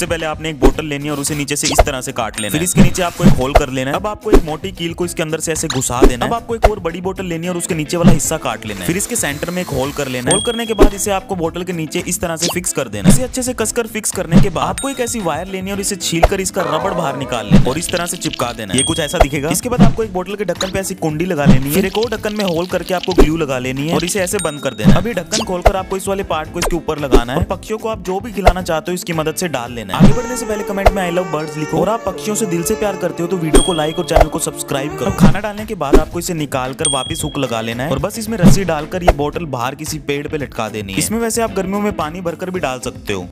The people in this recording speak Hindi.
सबसे पहले आपने एक बोतल लेनी है और उसे नीचे से इस तरह से काट लेना फिर इसके नीचे आपको एक होल कर लेना है। अब आपको एक मोटी कील को इसके अंदर से ऐसे घुसा देना अब आपको एक और बड़ी बोतल लेनी है और उसके नीचे वाला हिस्सा काट लेना फिर इसके सेंटर में एक होल कर लेना होल करने के बाद इसे आपको बोतल के नीचे इस तरह से फिक्स कर देना इसे अच्छे से कसकर फिक्स करने के बाद आपको एक ऐसी वायर लेनी है और इसे छील कर इसका रबड़ बाहर निकाल लेना और इस तरह से चिपका देना ये कुछ ऐसा दिखेगा। इसके बाद आपको एक बोतल के ढक्कन पे ऐसी कुंडी लगा लेनी है। एक और ढक्कन में होल करके आपको ग्लू लगा लेनी है। और इसे ऐसे बंद कर देना अभी ढक्कन खोलकर आपको इस वाले पार्ट को इसके ऊपर लगाना है। पक्षियों को आप जो भी खिलाना चाहते हो इसकी मदद से डाल लेना है। आगे बढ़ने से पहले कमेंट में आई लव बर्ड्स लिखो। और आप पक्षियों से दिल से प्यार करते हो तो वीडियो को लाइक और चैनल को सब्सक्राइब करो। खाना डालने के बाद आपको इसे निकाल कर वापिस हुक लगा लेना है। और बस इसमें रस्सी डालकर ये बोतल बाहर किसी पेड़ पे लटका देनी है। इसमें वैसे आप गर्मियों में पानी भरकर भी डाल सकते हो।